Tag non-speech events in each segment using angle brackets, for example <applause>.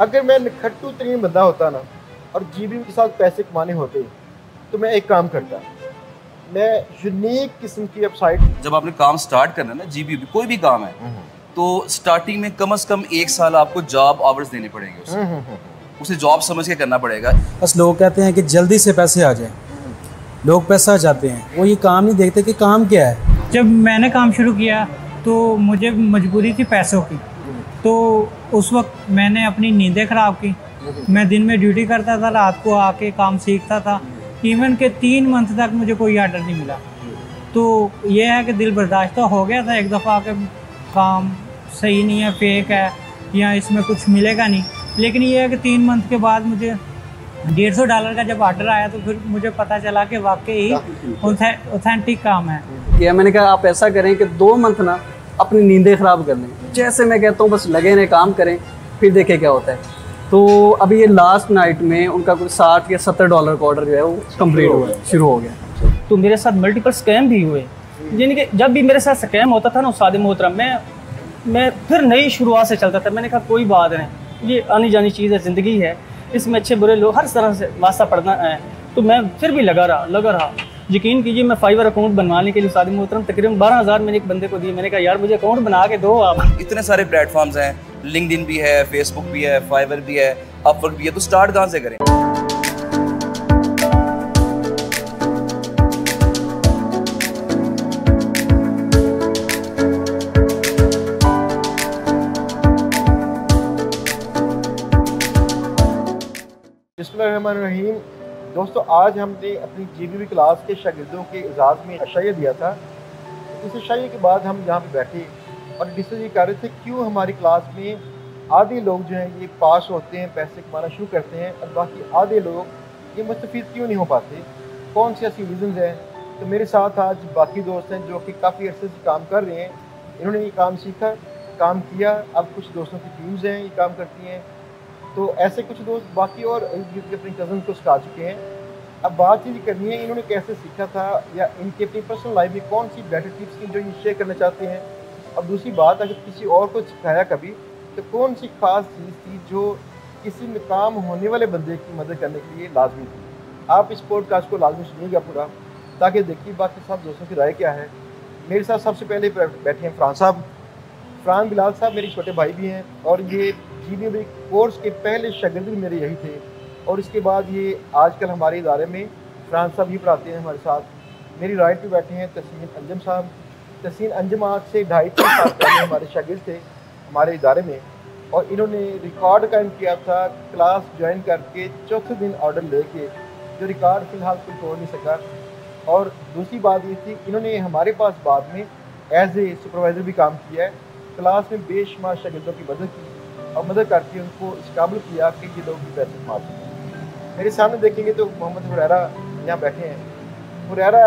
अगर मैं निखट्टू तरीन बंदा होता ना और जीबी के साथ पैसे कमाने होते तो मैं एक काम करता। मैं यूनिक किस्म की वेबसाइट जब आपने काम स्टार्ट करना है ना जीबी कोई भी काम है तो स्टार्टिंग में कम से कम एक साल आपको जॉब आवर्स देने पड़ेंगे उसे। हम्म, हम्म, उसे जॉब समझ के करना पड़ेगा। बस लोग कहते हैं कि जल्दी से पैसे आ जाए। लोग पैसा चाहते हैं। वो ये काम नहीं देखते कि काम क्या है। जब मैंने काम शुरू किया तो मुझे मजबूरी थी पैसों की। तो उस वक्त मैंने अपनी नींदें ख़राब की। मैं दिन में ड्यूटी करता था रात को आके काम सीखता था। इवन के तीन मंथ तक मुझे कोई आर्डर नहीं मिला। तो ये है कि दिल बर्दाश्त तो हो गया था एक दफ़ा के काम सही नहीं है फेक है या इसमें कुछ मिलेगा नहीं। लेकिन ये है कि तीन मंथ के बाद मुझे डेढ़ सौ डॉलर का जब ऑर्डर आया तो फिर मुझे पता चला कि वाकई ही। ऑथेंटिक काम है। किया मैंने कहा आप ऐसा करें कि दो मंथ ना अपनी नींदें ख़राब कर लें। जैसे मैं कहता हूँ, बस लगे रहें, काम करें, फिर देखें क्या होता है। तो अभी ये लास्ट नाइट में उनका कुछ साठ या सत्तर डॉलर का ऑर्डर जो है वो कंप्लीट हुआ शुरू हो गया। तो मेरे साथ मल्टीपल स्कैम भी हुए। यानी कि जब भी मेरे साथ स्कैम होता था ना उस्ताद मोहतरम, मैं मैं फिर नई शुरुआत से चलता था। मैंने कहा, कोई बात नहीं, ये आनी जानी चीज़ है, ज़िंदगी है, इसमें अच्छे बुरे लोग हर तरह से वास्ता पड़ना है। तो मैं फिर भी लगा रहा लगा रहा। यकीन कीजिए मैं फाइवर अकाउंट बनवाने के लिए शादी मोहतरम तकरीबन बारह हज़ार मैंने एक बंदे को दिए। मैंने कहा यार मुझे अकाउंट बना के दो आप। इतने सारे प्लेटफॉर्म्स हैं। लिंक्डइन भी है फेसबुक भी है फाइवर भी है अपवर्क भी है। तो स्टार्ट कहाँ से करें? रहीम दोस्तों, आज हमने अपनी जी क्लास के शागिर्दों के एजाज़ में अशाइया दिया था। इस अशाइया के बाद हम यहाँ बैठे और डिस्कस ये कर रहे थे, क्यों हमारी क्लास में आधे लोग जो हैं ये पास होते हैं, पैसे कमाना शुरू करते हैं और बाकी आधे लोग ये मुस्तफ़ क्यों नहीं हो पाते? कौन सी ऐसी रीज़न हैं? तो मेरे साथ आज बाकी दोस्त हैं जो कि काफ़ी अर्से से काम कर रहे हैं। इन्होंने ये काम सीखा, काम किया। अब कुछ दोस्तों की टीम्स हैं, ये काम करती हैं। तो ऐसे कुछ दोस्त बाकी और अपनी कज़न को सिखा चुके हैं। अब बात चीज़ करनी है, इन्होंने कैसे सीखा था या इनकी अपनी पर्सनल लाइफ में कौन सी बेटर टिप्स की जो ये शेयर करना चाहते हैं? अब दूसरी बात, अगर किसी और को सिखाया कभी तो कौन सी खास चीज़ थी जो किसी में काम होने वाले बंदे की मदद करने के लिए लाजमी थी? आप इस पॉडकास्ट को लाजमी सुनिएगा पूरा, ताकि देखिए बाकी सब दोस्तों की राय क्या है। मेरे साथ सबसे पहले बैठे हैं फ्रान साहब। फ्रान बिलाल साहब मेरे छोटे भाई भी हैं और ये जी कोर्स के पहले शागिर्द भी मेरे यही थे। और इसके बाद ये आजकल हमारे इदारे में फ्रांस साहब ही पढ़ाते हैं हमारे साथ। मेरी राइट पे बैठे हैं तसीन अंजम साहब। तसीन अंजम आज से ढाई तीन साल पहले हमारे शागिर्द थे हमारे इदारे में। और इन्होंने रिकॉर्ड कायम किया था, क्लास ज्वाइन करके चौथे दिन ऑर्डर लेके, जो रिकॉर्ड फ़िलहाल कोई तोड़ नहीं सका। और दूसरी बात ये थी, इन्होंने हमारे पास बाद में एज ए सुपरवाइज़र भी काम किया है। क्लास में बेशुमार शागिदों की मदद की। और मदद करके उनको इस काबिल किया कि ये लोग भी पैसे कमा सकें। मेरे सामने देखेंगे तो मोहम्मद हुरैरा यहाँ बैठे हैं। हुरैरा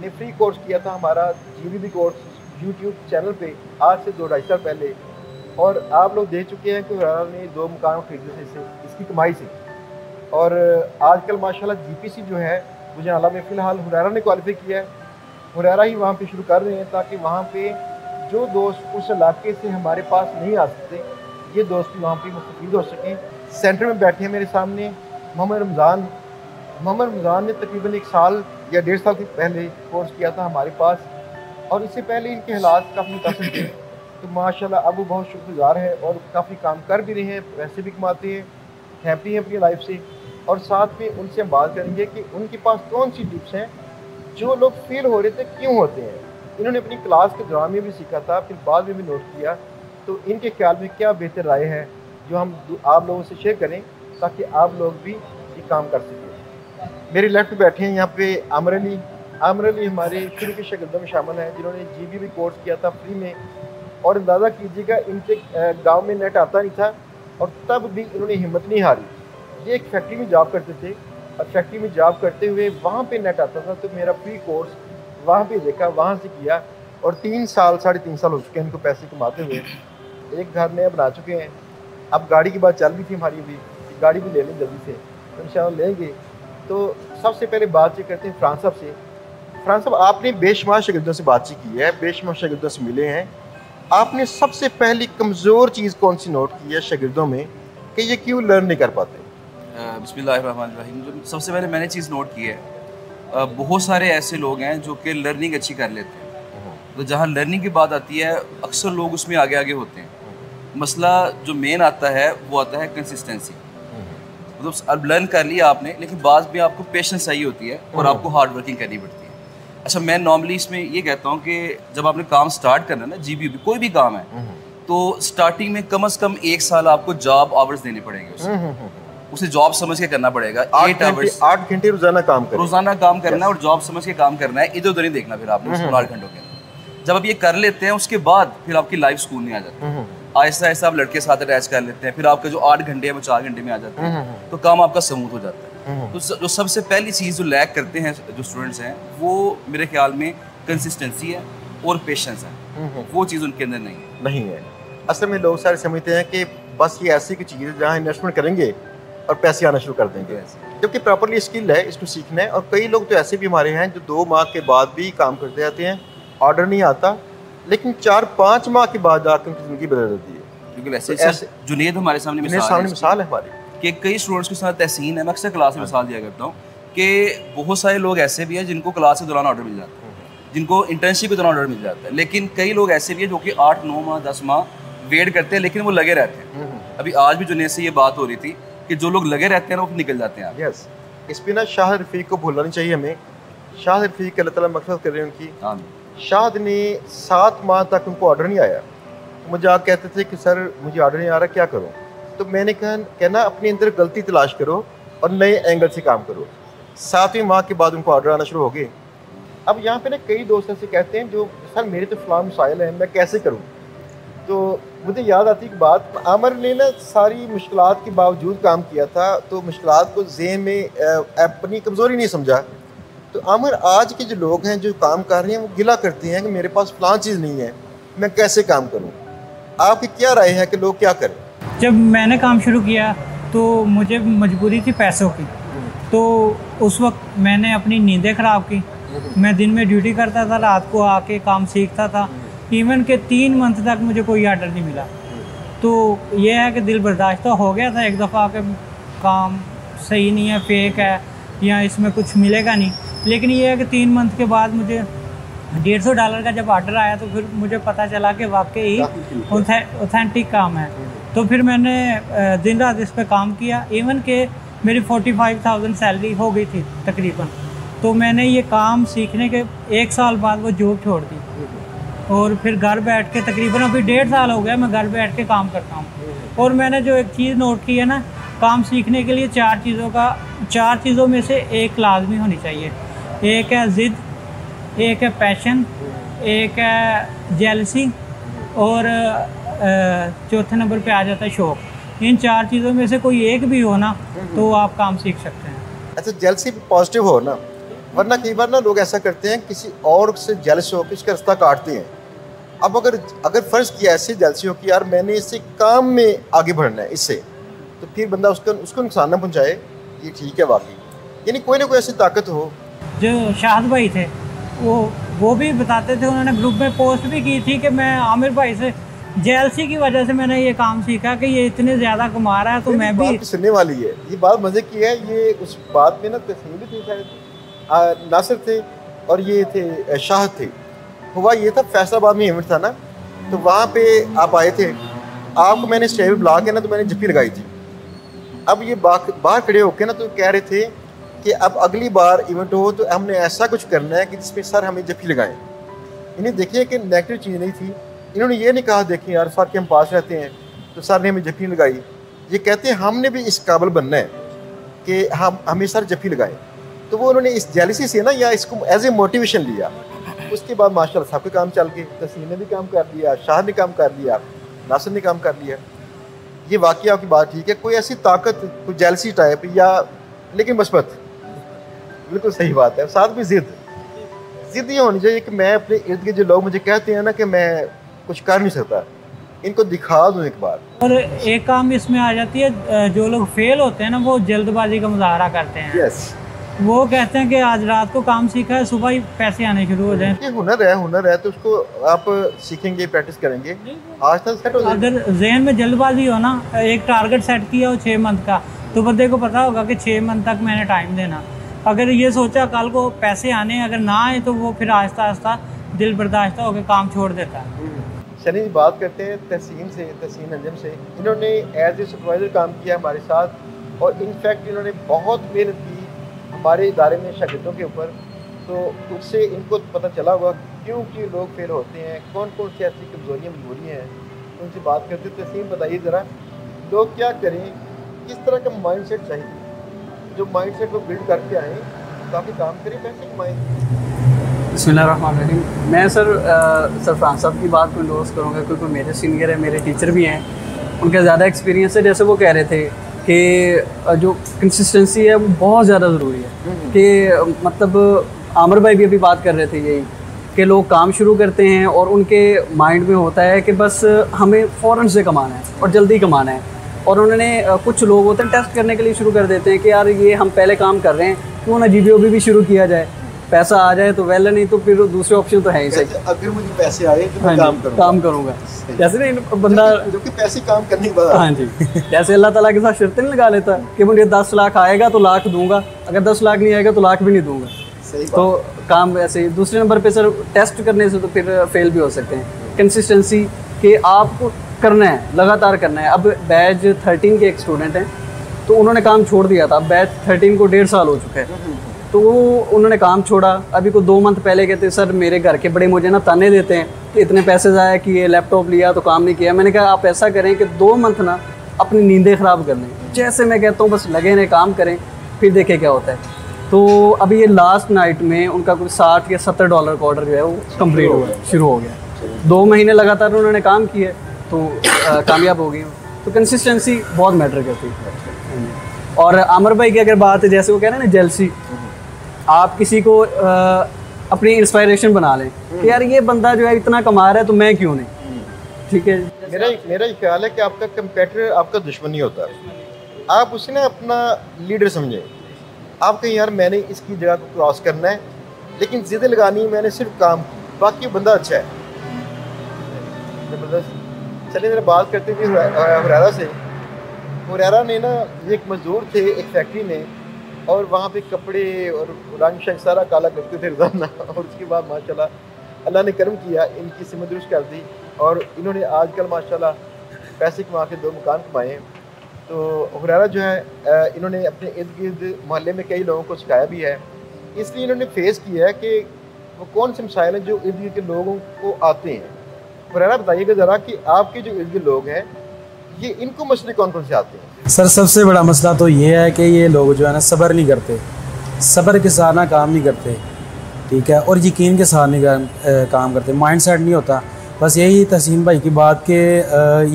ने फ्री कोर्स किया था हमारा जी कोर्स यूट्यूब चैनल पे, आज से दो ढाई साल पहले। और आप लोग देख चुके हैं कि हुरारा ने दो मकान खरीदे थे इसे, इसकी कमाई से। और आजकल माशाल्लाह जीपीसी जो है आला में फ़िलहाल हुरैरा ने क्वालिफाई किया है। हुरैरा ही वहाँ पे शुरू कर रहे हैं ताकि वहाँ पे जो दोस्त उस इलाके से हमारे पास नहीं आ सकते ये दोस्त, वहाँ पर मुस्तफ़ हो सकें। सेंटर में बैठे हैं मेरे सामने मोहम्मद रमज़ान। मोहम्मद रमज़ान ने तकरीबन एक साल या डेढ़ साल के पहले कोर्स किया था हमारे पास और इससे पहले इनके हालात काफ़ी मुतासर थे। तो माशाल्लाह, अब वो बहुत शुक्रगुजार है और काफ़ी काम कर भी रहे हैं, पैसे भी कमाते हैं, हैप्पी हैं अपनी लाइफ से। और साथ में उनसे हम बात करेंगे कि उनके पास कौन सी टिप्स हैं, जो लोग फेल हो रहे थे, क्यों होते हैं। इन्होंने अपनी क्लास के दौरान में भी सीखा था, फिर बाद में भी नोट किया। तो इनके ख्याल में क्या बेहतर राय है जो हम आप लोगों से शेयर करें ताकि आप लोग भी ये काम कर सकें? मेरे लेफ़्ट बैठे हैं, यहाँ पे आमर अली। आमर अली हमारे शुरू के शगिर्दों में शामिल हैं, जिन्होंने जीबी भी कोर्स किया था फ्री में। और अंदाज़ा कीजिएगा, इनके गाँव में नेट आता नहीं था और तब भी इन्होंने हिम्मत नहीं हारी। ये एक फैक्ट्री में जॉब करते थे और फैक्ट्री में जॉब करते हुए वहाँ पे नेट आता था तो मेरा फ्री कोर्स वहाँ पे देखा, वहाँ से किया और तीन साल, साढ़े तीन साल हो चुके हैं इनको पैसे कमाते हुए। एक घर नया बना चुके हैं। अब गाड़ी की बात चल रही थी हमारी अभी। गाड़ी भी ले लें जल्दी से। तो इन लेंगे। तो सबसे पहले बातचीत करते हैं फ्रांस साहब से। फ्रांस साहब, आपने बेशुमार शगिर्दों से बातचीत की है, बेशुमार शगिर्दों से मिले हैं। आपने सबसे पहली कमज़ोर चीज़ कौन सी नोट की है शागिर्दों में कि ये क्यों लर्न नहीं कर पाते? बिस्मिल्लाहिर्रहमानिर्रहीम। सबसे पहले मैंने चीज़ नोट की है बहुत सारे ऐसे लोग हैं जो कि लर्निंग अच्छी कर लेते हैं। तो जहाँ लर्निंग की बात आती है अक्सर लोग उसमें आगे आगे होते हैं। मसला जो मेन आता है वो आता है कंसिस्टेंसी मतलब अब लर्न कर लिया आपने लेकिन बाद में आपको पेशेंस चाहिए होती है और आपको हार्ड वर्किंग करनी पड़ती है। अच्छा मैं नॉर्मली इसमें ये कहता हूँ कि जब आपने काम स्टार्ट करना है ना जी कोई भी काम है तो स्टार्टिंग में कम से कम एक साल आपको जॉब आवर्स देने पड़ेंगे उसे। उसे जॉब समझ के करना पड़ेगा एट आवर्स आठ घंटे रोज़ाना काम करें। रोज़ाना काम करना है और जॉब समझ के काम करना है इधर उधर ही देखना फिर आपने हम्म, आठ घंटों के। जब आप ये कर लेते हैं उसके बाद फिर आपकी लाइफ स्कूल में आ जाती। हम्म, है आहिस्ता आहिस्ता आप लड़के साथ अटैच कर लेते हैं फिर आपके जो आठ घंटे हैं वो चार घंटे में आ जाते हम्म, हैं तो काम आपका स्मूथ हो जाता है। तो जो सबसे पहली चीज़ जो लैक करते हैं जो स्टूडेंट्स हैं वो मेरे ख्याल में कंसिस्टेंसी है और पेशेंस है। वो चीज़ उनके अंदर नहीं है। नहीं है। असल में लोग सारे समझते हैं कि बस ये ऐसी की चीज़ है जहाँ इन्वेस्टमेंट करेंगे और पैसे आना शुरू कर देंगे। जबकि प्रॉपरली स्किल है इसको सीखना है और कई लोग तो ऐसे भी हमारे हैं जो दो माह के बाद भी काम करते रहते हैं ऑर्डर नहीं आता लेकिन चार पाँच माह के बाद जाकर उनकी ज़िंदगी बदल जाती है। तो ऐसे- जुनेद हमारे सामने मिसाल सामने मिसाल है हमारी। कि कई स्टूडेंट्स के साथ तहसीन है मैं अक्सर क्लास में मिसाल दिया करता हूँ कि बहुत सारे लोग ऐसे भी हैं जिनको क्लास के दौरान ऑर्डर मिल जाता है जिनको इंटर्नशिप के दौरान ऑर्डर मिल जाता है। लेकिन कई लोग ऐसे भी हैं जो कि आठ नौ माह दस माह वेट करते हैं लेकिन वो लगे रहते हैं। अभी आज भी जुनेद से ये बात हो रही थी कि जो लोग लगे रहते हैं ना वो निकल जाते हैं यस इस पे ना शाह रफ़ीक को भूलना नहीं चाहिए हमें। शाह रफ़ीक अल्लाह ताला मकसद कर रहे हैं उनकी शाद ने सात माह तक उनको ऑर्डर नहीं आया। मुझे आप कहते थे कि, सर, मुझे ऑर्डर नहीं आ रहा, क्या करूँ? तो मैंने कहा, कहना, अपने अंदर गलती तलाश करो और नए एंगल से काम करो। सातवीं माह के बाद उनको ऑर्डर आना शुरू हो गए। अब यहाँ पे ना कई दोस्त ऐसे कहते हैं जो, सर, मेरे तो फलाम मसाइल हैं, मैं कैसे करूँ? तो मुझे याद आती एक बात, आमर ने ना सारी मुश्किल के बावजूद काम किया था तो मुश्किल को जेन में अपनी कमज़ोरी नहीं समझा। तो आमिर, आज के जो लोग हैं, जो काम कर रहे हैं, वो गिला करते हैं कि मेरे पास फलां चीज़ नहीं है, मैं कैसे काम करूँ? आपकी क्या राय है कि लोग क्या करें? जब मैंने काम शुरू किया तो मुझे मजबूरी थी पैसों की। तो उस वक्त मैंने अपनी नींदें ख़राब की। मैं दिन में ड्यूटी करता था, रात को आके काम सीखता था। इवन के तीन मंथ तक मुझे कोई आर्डर नहीं मिला। तो ये है कि दिल बर्दाश्त तो हो गया था एक दफ़ा के काम सही नहीं है फेक है, या इसमें कुछ मिलेगा नहीं। लेकिन ये है कि तीन मंथ के बाद मुझे डेढ़ सौ डॉलर का जब ऑर्डर आया तो फिर मुझे पता चला कि वाकई ही ऑथेंटिक काम है। तो फिर मैंने दिन रात इस पर काम किया। इवन के मेरी फोर्टी फाइव थाउज़ेंड सैलरी हो गई थी तकरीबन। तो मैंने ये काम सीखने के एक साल बाद वो जॉब छोड़ दी। और फिर घर बैठ के तकरीबन अभी डेढ़ साल हो गया मैं घर बैठ के काम करता हूँ। और मैंने जो एक चीज़ नोट की है ना काम सीखने के लिए चार चीज़ों का चार चीज़ों में से एक लाजमी होनी चाहिए। एक है ज़िद एक है पैशन एक है जेलसी और चौथे नंबर पे आ जाता है शौक। इन चार चीज़ों में से कोई एक भी हो ना तो आप काम सीख सकते हैं। अच्छा जेलसी पॉजिटिव हो ना? वरना कई बार ना लोग ऐसा करते हैं किसी और से जेलस हो के उसका रास्ता काटते हैं। अब अगर अगर फ़र्ज़ किया ऐसे जेलसी हो कि यार मैंने इससे काम में आगे बढ़ना है इससे तो फिर बंदा उसको उसको नुकसान ना पहुँचाए ये ठीक है वाकई। यानी कोई ना कोई ऐसी ताकत हो जो शाहद भाई थे वो वो भी बताते थे उन्होंने ग्रुप में पोस्ट भी की थी कि मैं आमिर भाई से जेलसी की वजह से मैंने ये काम सीखा कि ये इतने ज़्यादा कमा रहा है तो मैं भी भी सुनने वाली है। ये बात मज़े की है ये उस बात में ना तस्वीर भी थी शायद। नासिर थे और ये थे शाह थे। हुआ ये था फैसलाबाद में इवेंट था ना तो वहाँ पे आप आए थे। आपको मैंने स्टेज बुला के ना तो मैंने जप्पी लगाई थी। अब ये बाहर खड़े होके ना तो कह रहे थे कि अब अगली बार इवेंट हो तो हमने ऐसा कुछ करना है कि जिसमें सर हमें जफी लगाएँ। इन्हें देखिए कि नेगेटिव चीज़ नहीं थी। इन्होंने ये नहीं कहा, देखिए यार, सर के हम पास रहते हैं तो सर ने हमें जफी लगाई। ये कहते हैं, हमने भी इस काबिल बनना है कि हम, हमें सर जफी लगाएँ। तो वो उन्होंने इस जेलिसी से ना या इसको एज ए मोटिवेशन लिया। उसके बाद माशाल्लाह सबके काम चल के तस्लीम ने भी काम कर लिया शाह ने काम कर लिया नासिर ने काम कर लिया ये वाकई आपकी बात ठीक है। कोई ऐसी ताकत, कोई जेलसी टाइप या, लेकिन मस्बत बिल्कुल सही बात है। साथ में जिद। जिद ये होनी चाहिए कि मैं अपने इर्द गिर्द जो लोग मुझे कहते हैं ना कि मैं कुछ कर नहीं सकता। इनको दिखा दूँ एक बार। और एक काम इसमें आ जाती है जो लोग फेल होते हैं ना वो जल्दबाजी का मुजाहरा करते हैं। यस वो कहते हैं कि आज रात को काम सीखा है सुबह ही पैसे आने शुरू हो जाए। ये हुनर है हुनर है तो उसको आप सीखेंगे प्रैक्टिस करेंगे। आज तक सेट हो अगर जहन में जल्दबाजी हो ना एक टारगेट सेट किया हो छः मंथ का तो बंदे को पता होगा कि छः मंथ तक मैंने टाइम देना। अगर ये सोचा कल को पैसे आने, अगर ना आए तो वो फिर आहिस्ता आहिस्ता दिल बर्दाश्त होकर काम छोड़ देता है। चलिए बात करते हैं तहसीन से, तहसीन अंजम से। इन्होंने एज ए सुपरवाइज़र काम किया हमारे साथ और इनफैक्ट इन्होंने बहुत मेहनत की हमारे इदारे में शागिदों के ऊपर। तो उससे इनको पता चला होगा क्यों क्यों लोग फेल होते हैं कौन कौन सी ऐसी कमजोरियाँ, मजबूरियाँ हैं। उनसे बात करते तहसीन, बताइए ज़रा, लोग क्या करें? किस तरह का माइंड सेट चाहिए? जो माइंड सेट वो बिल्ड करके आएँ ताकि काम करें पैसे कमाएँ बसमीम मैं सर अ, सर फ्रांस साहब की बात को इंडोर्स करूँगा क्योंकि मेरे सीनियर हैं मेरे टीचर भी हैं। उनका ज़्यादा एक्सपीरियंस है जैसे वो कह रहे थे कि जो कंसिस्टेंसी है वो बहुत ज़्यादा ज़रूरी है। कि मतलब आमिर भाई भी अभी बात कर रहे थे यही कि लोग काम शुरू करते हैं और उनके माइंड में होता है कि बस हमें फ़ौरन से कमाना है और जल्दी कमाना है। और उन्होंने कुछ लोग होते हैं टेस्ट करने के लिए शुरू कर देते हैं कि यार ये हम पहले काम कर रहे हैं क्यों ना जी भी शुरू किया जाए। पैसा आ जाए तो वेल नहीं तो फिर दूसरे ऑप्शन तो है ही सही। अगर मुझे पैसे आए तो हाँ मैं जी, काम करूँगा। काम करूँगा। जैसे ना इन- बंदा जबकि पैसे काम करने के बाद। हाँ जी। जैसे अल्लाह ताला के साथ शर्तें नहीं लगा लेता कि मुझे दस लाख आएगा तो लाख दूँगा अगर दस लाख नहीं आएगा तो लाख भी नहीं दूँगा। सही तो काम ऐसे ही। दूसरे नंबर पे सर टेस्ट करने से तो फिर फेल भी हो सकते हैं। कंसिस्टेंसी कि आपको करना है, लगातार करना है। अब बैच थर्टीन के एक स्टूडेंट हैं तो उन्होंने काम छोड़ दिया था। बैच थर्टीन को डेढ़ साल हो चुका है। तो उन्होंने काम छोड़ा। अभी को दो मंथ पहले कहते, सर, मेरे घर के बड़े मुझे ना ताने देते हैं कि इतने पैसे ज़ाया किए लैपटॉप लिया तो काम नहीं किया। मैंने कहा, आप ऐसा करें कि दो मंथ ना अपनी नींदें ख़राब कर लें। जैसे मैं कहता हूँ, बस लगे रहें, काम करें, फिर देखें क्या होता है। तो अभी ये लास्ट नाइट में उनका कुछ साठ या सत्तर डॉलर का ऑर्डर जो है वो कंप्लीट हो गया शुरू हो गया। दो महीने लगातार उन्होंने काम किए। तो कामयाब हो गई वो। तो कंसिस्टेंसी बहुत मैटर करती है। और आमर भाई की अगर बात है जैसे वो कह रहे हैं ना जेलसी आप किसी को अ, अपनी इंस्पायरेशन बना लें कि यार ये बंदा जो है इतना कमा रहा है तो मैं क्यों नहीं? ठीक है? मेरा मेरा ये ख्याल है कि आपका कंपेटर आपका दुश्मन नहीं होता। आप उसे ना अपना लीडर समझें। आप कहीं यार मैंने इसकी जगह को क्रॉस करना है लेकिन जिद लगानी है मैंने सिर्फ़ काम बाकी बंदा अच्छा है। ज़बरदस्त। चलिए जरा बात करते हैं हुरैरा से। हुरैरा ने ना एक मजदूर थे, एक फैक्ट्री में, और वहाँ पे कपड़े और रंग शंग सारा काला करते थे रोज़ाना, और उसके बाद माशाल्लाह अल्लाह ने कर्म किया, इनकी सिमत दुरुस्त कर दी, और इन्होंने आजकल माशाल्लाह पैसे कमा के दो मकान कमाए तो हुरैरा जो है इन्होंने अपने इर्द गिर्द मोहल्ले में कई लोगों को सिखाया भी है। इसलिए इन्होंने फेस किया है कि वो कौन से मसाइल हैं जो इर्द गिर्द के लोगों को आते हैं। हुरैरा बताइएगा ज़रा कि आपके जो इर्द लोग हैं ये इनको मसले कौन कौन से आते हैं? सर सबसे बड़ा मसला तो ये है कि ये लोग जो है ना सब्र नहीं करते। सब्र के साथ ना काम नहीं करते ठीक है? और यकीन के साथ नहीं अ, काम करते। माइंड सेट नहीं होता। बस यही तहसीन भाई की बात के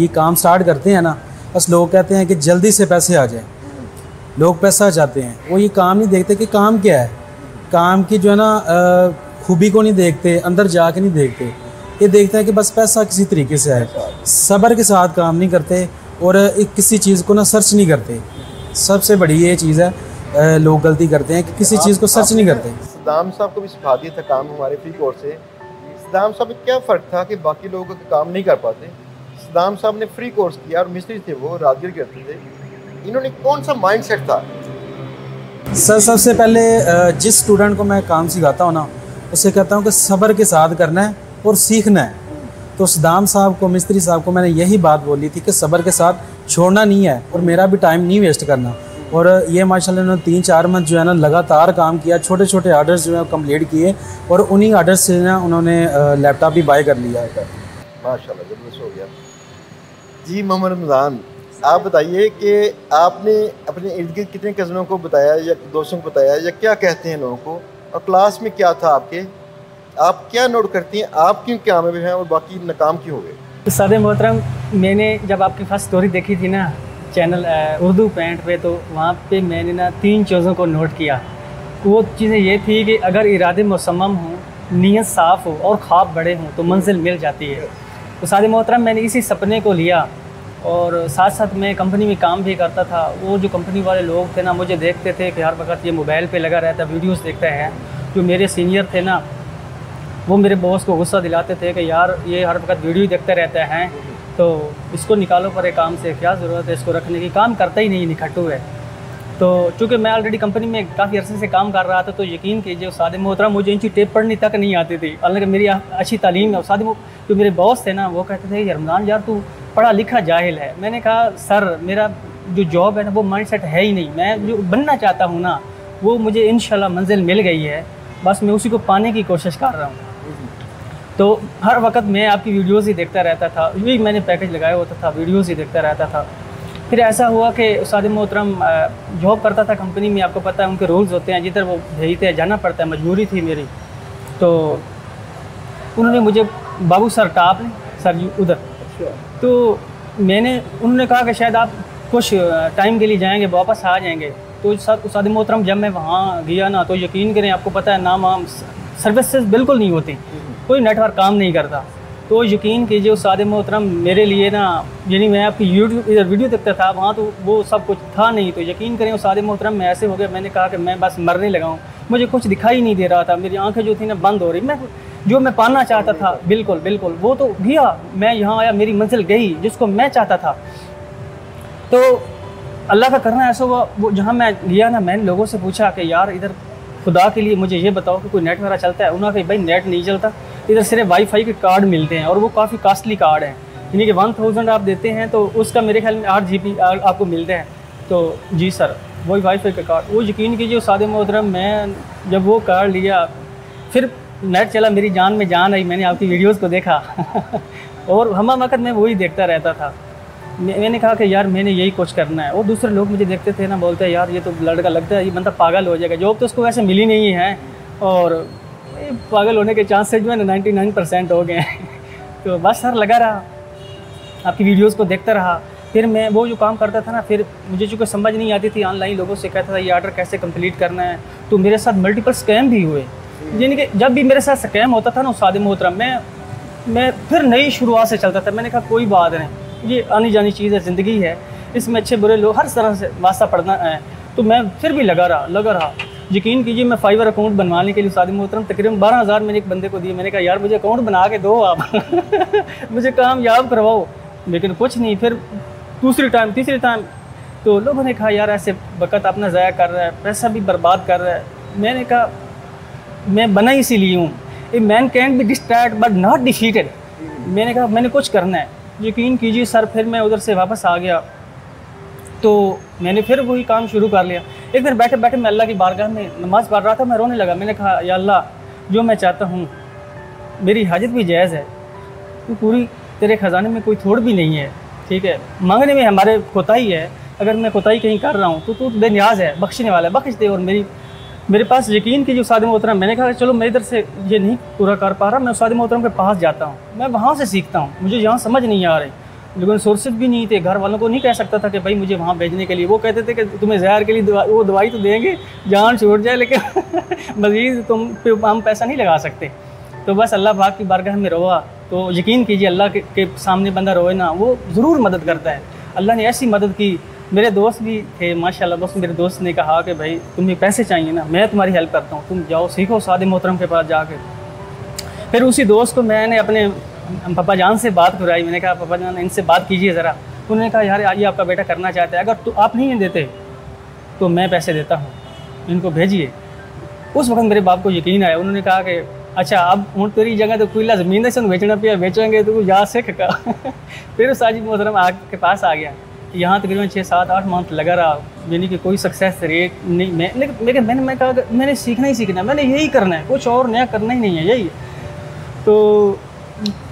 ये काम स्टार्ट करते हैं ना बस लोग कहते हैं कि जल्दी से पैसे आ जाए। लोग पैसा चाहते हैं। वो ये काम नहीं देखते कि काम क्या है। काम की जो है ना खूबी को नहीं देखते अंदर जा के नहीं देखते। ये देखते हैं कि बस पैसा किसी तरीके से है सब्र के साथ काम नहीं करते और एक किसी चीज़ को ना सर्च नहीं करते। सबसे बड़ी ये चीज़ है लोग गलती करते हैं कि किसी चीज़ को सर्च नहीं करते। सदाम साहब को भी सिखा दिया था काम हमारे फ्री कोर्स से। सदाम साहब में क्या फ़र्क था कि बाकी लोग काम नहीं कर पाते? सदाम साहब ने फ्री कोर्स किया और मिस्त्री थे वो राजगिर करते थे। इन्होंने कौन सा माइंड सेट था? सर सबसे पहले जिस स्टूडेंट को मैं काम सिखाता हूँ ना उससे कहता हूँ कि सब्र के साथ करना है। और सीखना है। तो सदाम साहब को, मिस्त्री साहब को मैंने यही बात बोली थी कि सब्र के साथ छोड़ना नहीं है और मेरा भी टाइम नहीं वेस्ट करना। और ये माशाल्लाह इन्होंने तीन चार मंथ जो है ना लगातार काम किया छोटे छोटे आर्डर्स जो है कंप्लीट किए और उन्हीं आर्डर्स से ना उन्होंने लैपटॉप भी बाय कर लिया है। माशाल्लाह हो गया। जी, मोहम्मद रमज़ान, आप बताइए कि आपने अपने इर्द गिर्द कितने कज़नों को बताया या दोस्तों को बताया या क्या कहते हैं लोगों को? और क्लास में क्या था आपके? आप क्या नोट करती हैं? आप क्यों कामयाब हैं और बाकी नाकाम क्यों हो गए? सादे मोहतरम, मैंने जब आपकी फ़र्स्ट स्टोरी देखी थी ना चैनल उर्दू पैंट पे तो वहाँ पे मैंने ना तीन चीज़ों को नोट किया। वो चीज़ें ये थी कि अगर इरादे मुसम्मम हों, नीयत साफ़ हो और ख्वाब बड़े हों तो मंजिल मिल जाती है। तो सादे मोहतरम, मैंने इसी सपने को लिया और साथ साथ मैं कंपनी में काम भी करता था। वो जो कंपनी वाले लोग थे ना, मुझे देखते थे कि हर वक्त ये मोबाइल पे लगा रहता है वीडियोस देखते हैं। जो मेरे सीनियर थे ना वो मेरे बॉस को गुस्सा दिलाते थे कि यार, ये हर वक्त वीडियो देखते रहते हैं। तो इसको निकालो पर काम से, क्या ज़रूरत है इसको रखने की? काम करता ही नहीं निखटू है। तो चूँकि मैं ऑलरेडी कंपनी में काफ़ी अरसे से काम कर रहा था तो यकीन कीजिए उस्ताद मोहतरम मुझे इनकी टेप पढ़नी तक नहीं आती थी। हालाँकि मेरी अच्छी तालीम है उस्ताद जो मेरे बॉस थे ना, वो कहते थे रमज़ान यार, तू पढ़ा लिखा जाहिल है। मैंने कहा, सर, मेरा जो जॉब है ना, वो माइंड सेट है ही नहीं। मैं जो बनना चाहता हूँ ना, वो मुझे इन मंजिल मिल गई है। बस मैं उसी को पाने की कोशिश कर रहा हूँ। तो हर वक्त मैं आपकी वीडियोज़ ही देखता रहता था। यही मैंने पैकेज लगाया होता था वीडियोज़ ही देखता रहता था। फिर ऐसा हुआ कि उस्ताद मोहतरम जॉब करता था कंपनी में आपको पता है उनके रूल्स होते हैं जिधर वो भेजते हैं जाना पड़ता है मजबूरी थी मेरी। तो उन्होंने मुझे बाबू सर टाप ने सर जी उधर। अच्छा। तो मैंने उन्होंने कहा कि शायद आप कुछ टाइम के लिए जाएँगे वापस आ जाएँगे। तो उस्ताद मोहतरम जब मैं वहाँ गया ना तो यकीन करें आपको पता है नाम वाम सर्विसेज़ बिल्कुल नहीं होती। कोई नेटवर्क काम नहीं करता। तो यकीन कीजिए उस सादे मोहतरम मेरे लिए ना, यानी मैं आपकी यूट्यूब इधर वीडियो देखता था, वहाँ तो वो सब कुछ था नहीं। तो यकीन करें उस सादे मोहतरम में ऐसे हो गया, मैंने कहा कि मैं बस मरने लगा हूँ। मुझे कुछ दिखाई नहीं दे रहा था, मेरी आँखें जो थी ना बंद हो रही। मैं, जो मैं पाना चाहता था, बिल्कुल बिल्कुल, वो तो गया। मैं यहाँ आया, मेरी मंजिल गई, जिसको मैं चाहता था। तो अल्लाह का करना ऐसा हुआ, वो जहाँ मैं गया ना, मैंने लोगों से पूछा कि, यार, इधर खुदा के लिए मुझे ये बताओ कि कोई नेट वगैरह चलता है? उन्होंने कहा, भाई नेट नहीं चलता। इधर सिर्फ़ वाईफाई के कार्ड मिलते हैं और वो काफ़ी कास्टली कार्ड हैं। यानी कि वन थाउज़ेंड आप देते हैं तो उसका मेरे ख्याल में आठ जी बी आपको मिलते हैं। तो जी सर, वही वाईफाई का कार्ड वो यकीन कीजिए सादे मोहतरम, मैं जब वो कार्ड लिया, फिर नेट चला मेरी जान में जान आई, मैंने आपकी वीडियोज़ को देखा। <laughs> और हम वक्त मैं वही देखता रहता था। मैंने कहा कि यार मैंने यही कुछ करना है। और दूसरे लोग मुझे देखते थे ना, बोलते हैं, यार ये तो लड़का लगता है, ये बंदा पागल हो जाएगा। जॉब तो उसको वैसे मिली नहीं है और पागल होने के चांसेस जो है ना नाइन्टी नाइन परसेंट हो गए हैं। <laughs> तो बस सर, लगा रहा। आपकी वीडियोस को देखता रहा। फिर मैं वो जो काम करता था ना, फिर मुझे चूँकि समझ नहीं आती थी ऑनलाइन लोगों से, कहता था, ये ऑर्डर कैसे कंप्लीट करना है? तो मेरे साथ मल्टीपल स्कैम भी हुए। यानी कि जब भी मेरे साथ स्कैम होता था ना, उस सादे मोहतरम, मैं मैं फिर नई शुरुआत से चलता था। मैंने कहा, कोई बात नहीं, ये आनी जानी चीज़ है, ज़िंदगी है। इसमें अच्छे बुरे लोग हर तरह से वास्ता पड़ना है। तो मैं फिर भी लगा रहा लगा रहा। यकीन कीजिए, मैं फाइवर अकाउंट बनवाने के लिए सादी मोहतरम, तकरीबन बारह हज़ार मैंने एक बंदे को दिए। मैंने कहा, यार, मुझे अकाउंट बना के दो आप। <laughs> मुझे कामयाब करवाओ। लेकिन कुछ नहीं, फिर दूसरी टाइम तीसरी टाइम तो लोगों ने कहा, यार, ऐसे वक़्त अपना ज़ाया कर रहा है, पैसा भी बर्बाद कर रहा है। मैंने कहा, मैं बना इसीलिए हूँ। A man can be distract but not defeated मैंने कहा, मैंने कुछ करना है। यकीन कीजिए, सर, फिर मैं उधर से वापस आ गया। तो मैंने फिर वही काम शुरू कर लिया। एक दिन बैठे बैठे मैं अल्लाह की बारगाह में नमाज़ पढ़ रहा था, मैं रोने लगा। मैंने कहा, या अल्लाह, जो मैं चाहता हूँ, मेरी हाजत भी जायज़ है। तो पूरी तेरे ख़जाने में कोई थोड़ भी नहीं है, ठीक है? मांगने में हमारे कोताही है। अगर मैं कोताही कहीं कर रहा हूँ तो तू बेनियाज है, बख्शने वाला है, बख्श दे। और मेरी, मेरे पास यकीन की जो सादे मोहतरम, मैंने कहा, चलो मैं इधर से ये नहीं पूरा कर पा रहा, मैं सादे मोहतरम के पास जाता हूँ। मैं वहाँ से सीखता हूँ, मुझे यहाँ समझ नहीं आ रही। लेकिन सोर्सेज भी नहीं थे। घर वालों को नहीं कह सकता था कि भाई मुझे वहाँ भेजने के लिए। वो कहते थे कि तुम्हें जहर के लिए दवा, वो दवाई तो देंगे जान छूट जाए लेकिन <laughs> मज़ीद तुम पे हम पैसा नहीं लगा सकते। तो बस अल्लाह पाक की बारगाह में रोआ। तो यकीन कीजिए अल्लाह के, के सामने बंदा रोए ना वो ज़रूर मदद करता है। अल्लाह ने ऐसी मदद की। मेरे दोस्त भी थे माशाल्लाह बस मेरे दोस्त ने कहा कि भाई तुम्हें पैसे चाहिए ना मैं तुम्हारी हेल्प करता हूँ। तुम जाओ सीखो सादे मोहतरम के पास जाके। फिर उसी दोस्त को मैंने अपने पापा जान से बात कराई मैंने कहा, पापा जान, इनसे बात कीजिए ज़रा। उन्होंने कहा, यार ये आपका बेटा करना चाहता है, अगर तो आप नहीं देते तो मैं पैसे देता हूँ, इनको भेजिए। उस वक्त मेरे बाप को यकीन आया, उन्होंने कहा कि अच्छा अब हूँ तेरी जगह तो कोई ज़मीन दे बेचना पिया, बेचेंगे तो यहाँ से का। <laughs> फिर साजिद मोहतरम के पास आ गया यहाँ तकरीबन छः, सात, आठ मंथ लगा रहा, यानी कि कोई सक्सेस रेट नहीं, मैं, लेकिन मैंने, मैं कहा मैंने सीखना ही सीखना है, मैंने यही करना है, कुछ और नया करना ही नहीं है, यही तो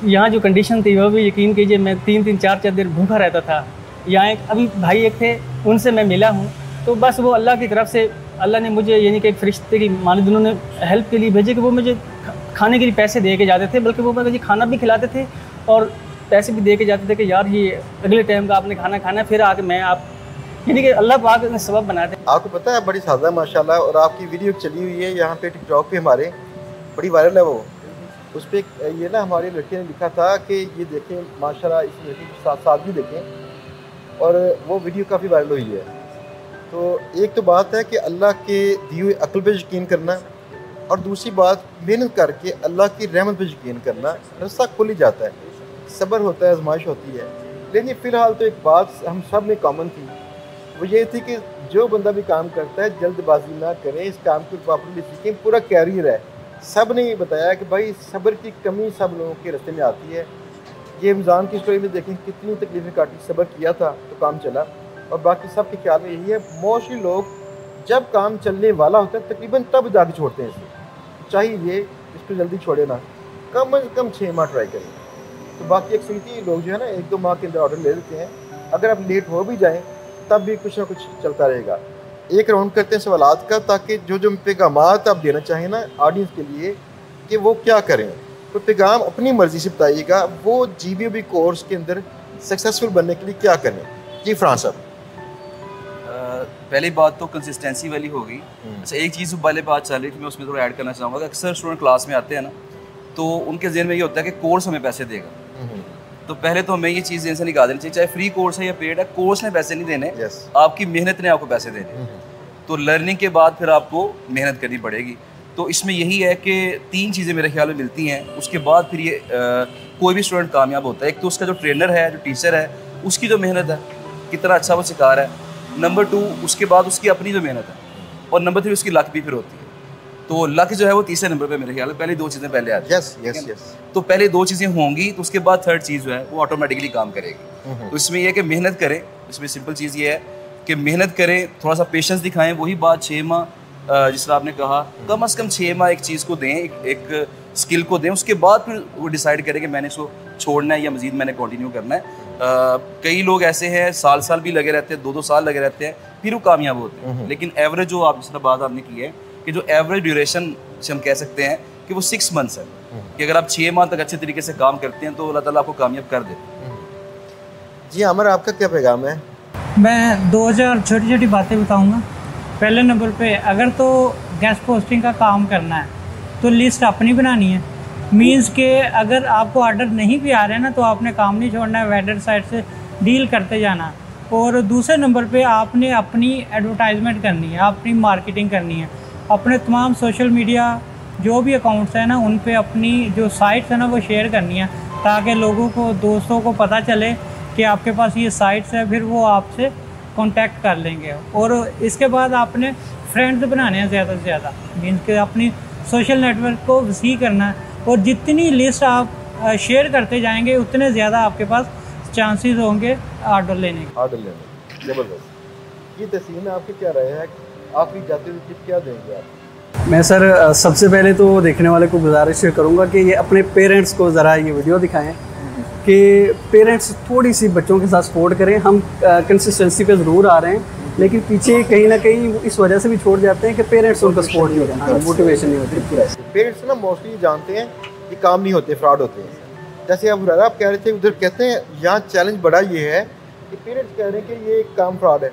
यहाँ जो कंडीशन थी वो भी यकीन कीजिए, मैं तीन तीन चार चार दिन भूखा रहता था। यहाँ एक, अभी भाई एक थे, उनसे मैं मिला हूँ। तो बस वो अल्लाह की तरफ़ से, अल्लाह ने मुझे यानी कि एक फरिश्ते की, मान उन्होंने हेल्प के लिए भेजे कि वो मुझे खाने के लिए पैसे दे के जाते थे, बल्कि वो मुझे खाना भी खिलाते थे और पैसे भी दे के जाते थे कि यार ये अगले टाइम का आपने खाना खाना फिर आके मैं आप, यानी कि अल्लाह पाक ने सबब बनाए थे। आपको पता है, बड़ी सादा माशाल्लाह, और आपकी वीडियो चली हुई है, यहाँ पे टिकटॉक पे हमारे, बड़ी वायरल है वो। उस पर ये ना हमारी लड़के ने लिखा था कि ये देखें, माशाल्लाह, इस लड़की के साथ साथ भी देखें, और वो वीडियो काफ़ी वायरल हुई है। तो एक तो बात है कि अल्लाह के दी हुई अक्ल पे यकीन करना, और दूसरी बात, मेहनत करके अल्लाह की रहमत पे यकीन करना, रास्ता खुल ही जाता है। सब्र होता है, आजमाइश होती है। लेकिन फ़िलहाल तो एक बात हम सब में कॉमन थी। वो ये थी कि जो बंदा भी काम करता है, जल्दबाजी ना करें, इस काम को प्रॉपरली सीखें पूरा कैरियर है। सबने ये बताया कि भाई सब्र की कमी सब लोगों के रस्ते में आती है। ये रमज़ान की स्टोरी में देखें कितनी तकलीफ़ें काटी सब्र किया था तो काम चला। और बाकी सब के ख्याल में यही है मोस्टली लोग जब काम चलने वाला होता है, तकरीबन तब जाके छोड़ते हैं इसे। चाहिए इसको जल्दी छोड़े ना, कम अज़ कम छः माह ट्राई करें। तो बाकी अक्सरियती लोग जो है ना, एक दो माह के अंदर ऑर्डर ले लेते हैं। अगर आप लेट हो भी जाएँ, तब भी कुछ ना कुछ चलता रहेगा। एक राउंड करते हैं सवाल का ताकि जो जो पैगाम आप देना चाहें ना ऑडियंस के लिए कि वो क्या करें। तो पैगाम अपनी मर्ज़ी से बताइएगा वो जी बी बी कोर्स के अंदर सक्सेसफुल बनने के लिए क्या करें। जी फ्रांस साहब पहली बात तो कंसिस्टेंसी वाली होगी। हम्म। अच्छा एक चीज़ पहले बात चल रही थी मैं उसमें थोड़ा ऐड करना चाहूँगा अक्सर स्टूडेंट क्लास में आते हैं ना तो उनके जहन में ये होता है कि कोर्स हमें पैसे देगा। तो पहले तो हमें ये चीज़ जहन से निकाल देनी चाहिए चाहे फ्री कोर्स है या पेड है कोर्स ने पैसे नहीं देने यस आपकी मेहनत ने आपको पैसे देने। तो लर्निंग के बाद फिर आपको मेहनत करनी पड़ेगी। तो इसमें यही है कि तीन चीज़ें मेरे ख्याल में मिलती हैं। उसके बाद फिर ये आ, कोई भी स्टूडेंट कामयाब होता है। एक तो उसका जो ट्रेनर है जो टीचर है उसकी जो मेहनत है कितना अच्छा वो सिखा रहा है। नंबर टू उसके बाद उसकी अपनी जो मेहनत है। और नंबर थ्री उसकी लक भी फिर होती है। तो लक जो है वो तीसरे नंबर पे मेरे ख्याल में पहले दो चीज़ें पहले आती यस यस यस तो पहले दो चीज़ें होंगी तो उसके बाद थर्ड चीज़ जो है वो ऑटोमेटिकली काम करेगी। तो इसमें यह है कि मेहनत करें इसमें सिंपल चीज़ ये है कि मेहनत करें थोड़ा सा पेशेंस दिखाएँ वही बात छः माह जिस तरह आपने कहा कम अज़ कम छः माह एक चीज़ को दें एक, एक स्किल को दें उसके बाद फिर वो डिसाइड करें कि मैंने इसको छोड़ना है या मज़ीद मैंने कंटिन्यू करना है। आ, कई लोग ऐसे हैं साल साल भी लगे रहते हैं दो दो साल लगे रहते हैं फिर वो कामयाब होते हैं। लेकिन एवरेज जो आप जिस तरह बात आपने की है कि जो एवरेज ड्यूरेशन से हम कह सकते हैं कि वो सिक्स मंथ्स है। कि अगर आप छः माह तक अच्छे तरीके से काम करते हैं तो अल्लाह ताला आपको कामयाब कर देते जी अमर आपका क्या पैगाम है? मैं दो हज़ार छोटी छोटी बातें बताऊँगा। पहले नंबर पे अगर तो गेस्ट पोस्टिंग का काम करना है तो लिस्ट अपनी बनानी है। मीन्स के अगर आपको ऑर्डर नहीं भी आ रहे हैं ना तो आपने काम नहीं छोड़ना है वेडर साइड से डील करते जाना और दूसरे नंबर पे आपने अपनी एडवर्टाइजमेंट करनी है अपनी मार्केटिंग करनी है। अपने तमाम सोशल मीडिया जो भी अकाउंट्स हैं ना, उन पे अपनी जो साइट्स है ना, वो शेयर करनी है, ताकि लोगों को, दोस्तों को पता चले कि आपके पास ये साइट्स है, फिर वो आपसे कांटेक्ट कर लेंगे। और इसके बाद आपने फ्रेंड्स बनाने हैं ज़्यादा से ज़्यादा मीन्स के अपनी सोशल नेटवर्क को वसी करना है। और जितनी लिस्ट आप शेयर करते जाएँगे, उतने ज़्यादा आपके पास चांसेस होंगे ऑर्डर लेने के। ऑर्डर लेने ज़बरदस्त। ये तस्वीर आपकी क्या राय है? आखिरी जाते हुए टिप क्या देंगे आप? मैं सर सबसे पहले तो देखने वाले को गुजारिश करूँगा कि ये अपने पेरेंट्स को ज़रा ये वीडियो दिखाएँ कि पेरेंट्स थोड़ी सी बच्चों के साथ सपोर्ट करें। हम कंसिस्टेंसी पे ज़रूर आ रहे हैं लेकिन पीछे कहीं ना कहीं इस वजह से भी छोड़ जाते हैं कि पेरेंट्स उनका सपोर्ट नहीं होता मोटिवेशन नहीं होती। पेरेंट्स ना मोस्टली जानते हैं कि काम नहीं होते फ्रॉड होते हैं। जैसे आप आप कह रहे थे उधर कहते हैं यहाँ चैलेंज बड़ा ये है कि पेरेंट्स कह रहे हैं कि ये काम फ्रॉड है।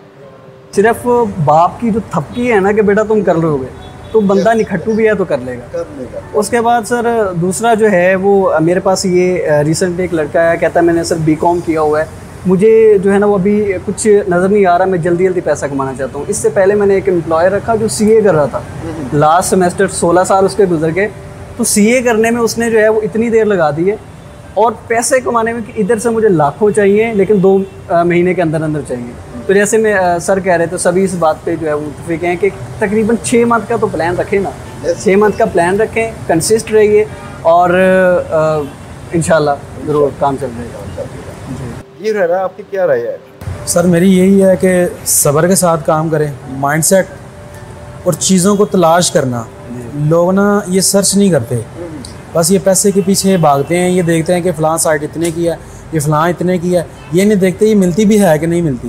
सिर्फ़ बाप की जो थपकी है ना कि बेटा तुम कर लोगे तो बंदा निखट्टू भी है तो कर लेगा। कर लेगा। उसके बाद सर दूसरा जो है वो मेरे पास ये रिसेंट एक लड़का है कहता है मैंने सर बी कॉम किया हुआ है। मुझे जो है ना वो अभी कुछ नज़र नहीं आ रहा मैं जल्दी जल्दी पैसा कमाना चाहता हूँ। इससे पहले मैंने एक एम्प्लॉयर रखा जो सीए कर रहा था। लास्ट सेमेस्टर सोलह साल उसके गुजर गए। तो सीए करने में उसने जो है वो इतनी देर लगा दी है और पैसे कमाने में कि इधर से मुझे लाखों चाहिए लेकिन दो महीने के अंदर अंदर चाहिए। तो जैसे मैं सर कह रहे थे सभी इस बात पे जो है वो मुतफिक हैं कि तकरीबन छः मंथ का तो प्लान रखें ना। छः मंथ का प्लान रखें कंसिस्ट रहिए और इन ज़रूर काम चल जाएगा। ये रह रहा आपकी क्या राय है? सर मेरी यही है कि सब्र के साथ काम करें माइंडसेट और चीज़ों को तलाश करना। लोग ना ये सर्च नहीं करते। बस ये पैसे के पीछे भागते हैं ये देखते हैं कि फ़लाँ साइट इतने की है ये फ़लाँ इतने की है। ये नहीं देखते ये मिलती भी है कि नहीं मिलती।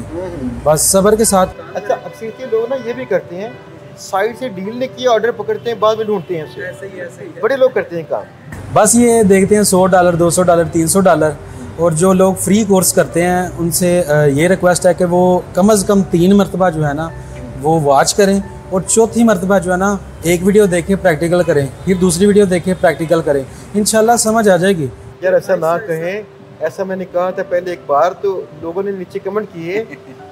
बस सबर के साथ। अच्छा अक्सर लोग ना ये भी करते हैं साइड से डील ने किया ऑर्डर पकड़ते हैं बाद में ढूंढते हैं उसे बड़े लोग करते हैं काम। बस ये देखते हैं सौ डॉलर दो सौ डॉलर तीन सौ डॉलर और जो लोग फ्री कोर्स करते हैं उनसे ये रिक्वेस्ट है कि वो कम अज़ कम तीन मरतबा जो है ना वो वॉच करें। और चौथी मरतबा जो है ना एक वीडियो देखें प्रैक्टिकल करें फिर दूसरी वीडियो देखें प्रैक्टिकल करें। इन समझ आ जाएगी। यार ऐसा ना कहें ऐसा मैंने कहा था पहले एक बार तो लोगों ने नीचे कमेंट किए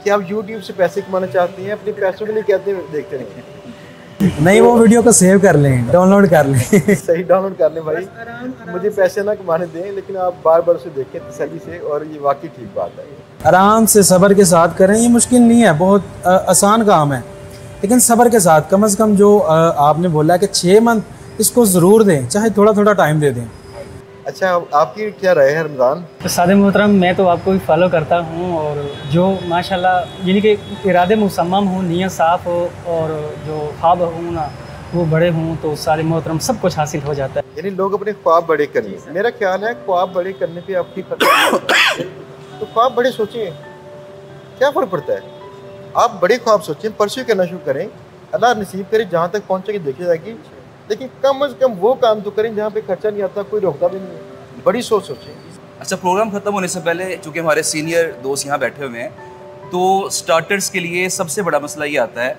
कि आप यूट्यूब से पैसे कमाना चाहते हैं अपने पैसों के लिए कहते देखते नहीं नहीं वो वीडियो को सेव कर लें डाउनलोड कर लें। सही डाउनलोड कर लें भाई। मुझे पैसे ना कमाने दें लेकिन आप बार बार उसे देखें तसली से और ये वाकई ठीक बात है। आराम से सब्र के साथ करें ये मुश्किल नहीं है बहुत आसान काम है। लेकिन सब्र के साथ कम से कम जो आपने बोला कि छः मंथ इसको ज़रूर दें चाहे थोड़ा थोड़ा टाइम दे दें। अच्छा आपकी क्या राय है रमज़ान? तो सादे मोहतरम मैं तो आपको भी फॉलो करता हूँ और जो माशाल्लाह यानी कि इरादे मुसम्मम हो नीयत साफ़ हो और जो ख्वाब हो ना वो बड़े हों तो सारे मोहतरम सब कुछ हासिल हो जाता है। यानी लोग अपने ख्वाब बड़े करें मेरा ख्याल है ख्वाब बड़े करने पे आपकी तो ख्वाब बड़े सोचें क्या फ़र्क पड़ता है? आप बड़े ख्वाब सोचें परस्यू करना शुरू करें। अल्लाह नसीब करे जहाँ तक पहुँचेगी देखी जाएगी। लेकिन कम अज़ कम वो काम तो करें जहाँ पे खर्चा नहीं आता, कोई रोकता भी नहीं बड़ी सोच सोचे अच्छा प्रोग्राम ख़त्म होने से पहले चूँकि हमारे सीनियर दोस्त यहाँ बैठे हुए हैं तो स्टार्टर्स के लिए सबसे बड़ा मसला ये आता है